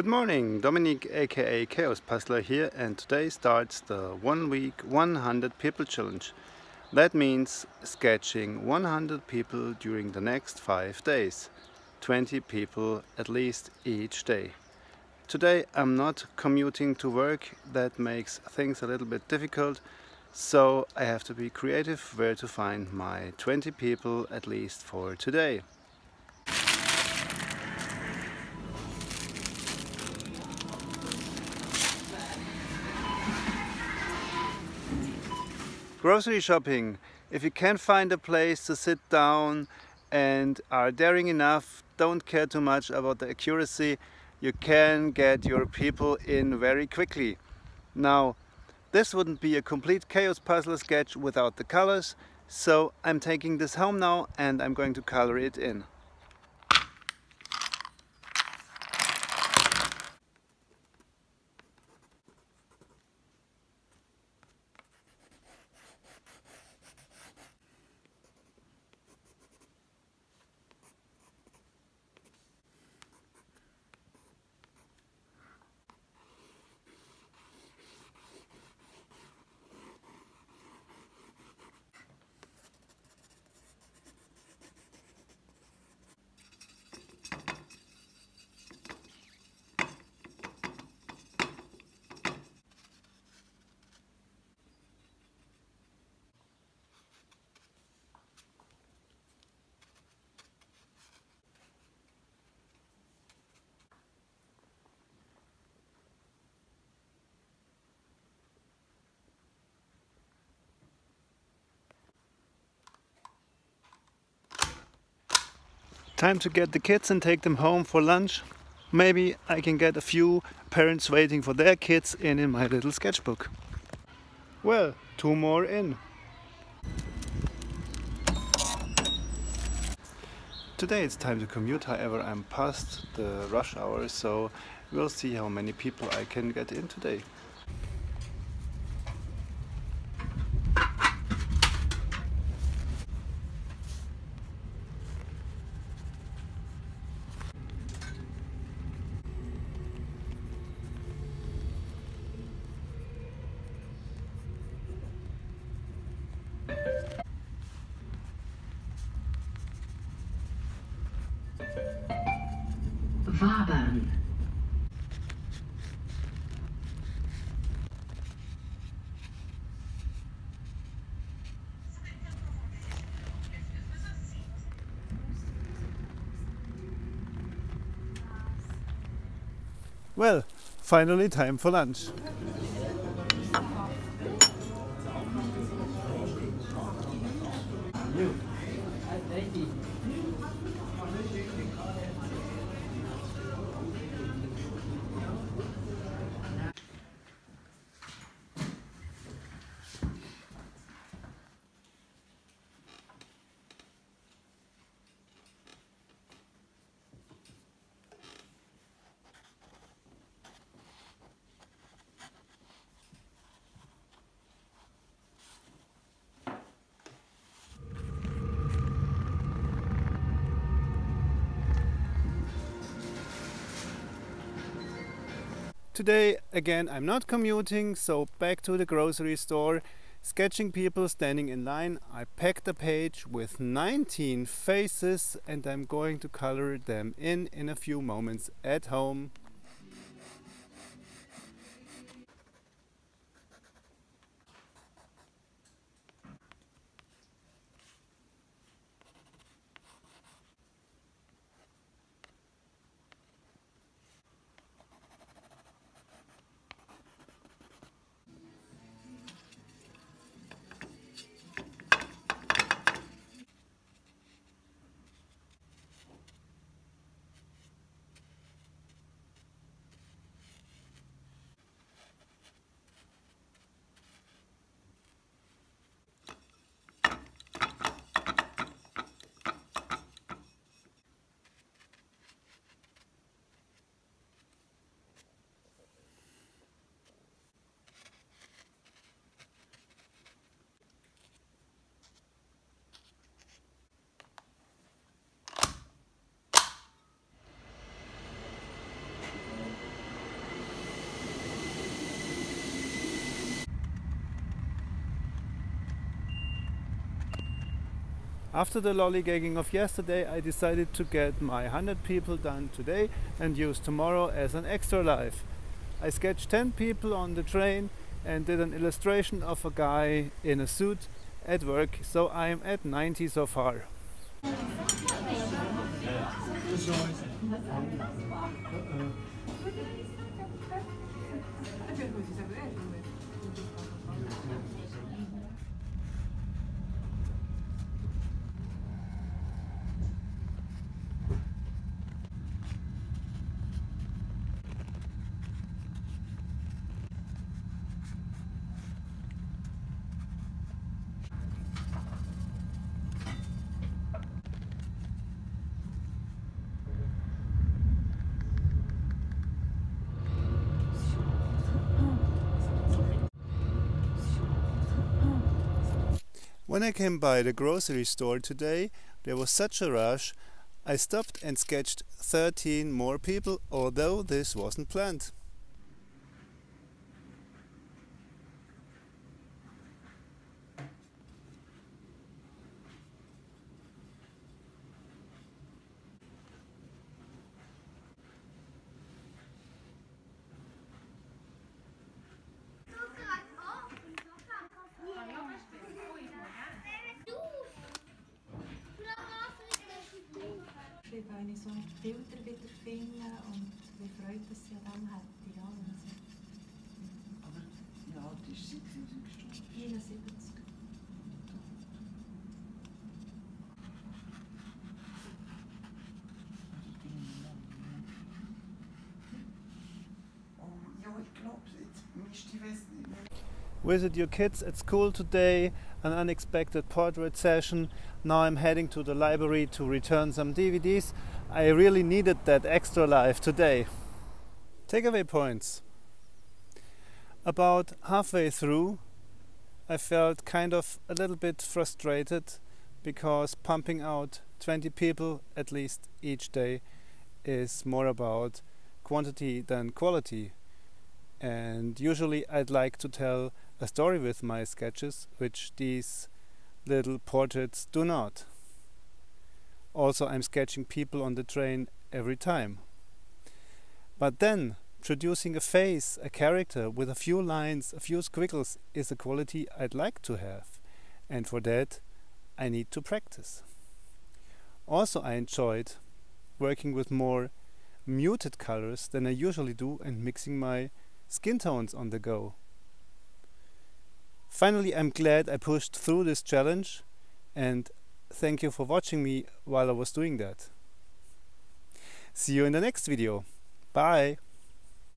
Good morning, Dominik aka Chaos Puzzler here and today starts the one week 100 people challenge. That means sketching 100 people during the next 5 days. 20 people at least each day. Today I'm not commuting to work, that makes things a little bit difficult, so I have to be creative where to find my 20 people at least for today. Grocery shopping. If you can find a place to sit down and are daring enough, don't care too much about the accuracy, you can get your people in very quickly. Now, this wouldn't be a complete chaos puzzle sketch without the colors, so I'm taking this home now and I'm going to color it in. Time to get the kids and take them home for lunch. Maybe I can get a few parents waiting for their kids in in my little sketchbook. Well, two more in. Today it's time to commute, however I'm past the rush hour, so we'll see how many people I can get in today. Well, finally time for lunch. Today again I'm not commuting so back to the grocery store. Sketching people standing in line. I packed a page with 19 faces and I'm going to color them in in a few moments at home After the lollygagging of yesterday, I decided to get my 100 people done today and use tomorrow as an extra life. I sketched 10 people on the train and did an illustration of a guy in a suit at work, so I am at 90 so far. When I came by the grocery store today, there was such a rush, I stopped and sketched 13 more people, although this wasn't planned. Ja, also. Aber ist sie, als sie gestorben ist? 71. Ja, ich glaube, jetzt mischt die West nicht mehr. Visit your kids at school today, an unexpected portrait session. Now I'm heading to the library to return some DVDs. I really needed that extra life today. Takeaway points. About halfway through, I felt kind of a little bit frustrated because pumping out 20 people at least each day is more about quantity than quality. And usually I'd like to tell a story with my sketches, which these little portraits do not. Also, I'm sketching people on the train every time. But then, producing a face, a character with a few lines, a few squiggles is a quality I'd like to have. And for that, I need to practice. Also, I enjoyed working with more muted colors than I usually do and mixing my skin tones on the go. Finally, I'm glad I pushed through this challenge and thank you for watching me while I was doing that. See you in the next video. Bye!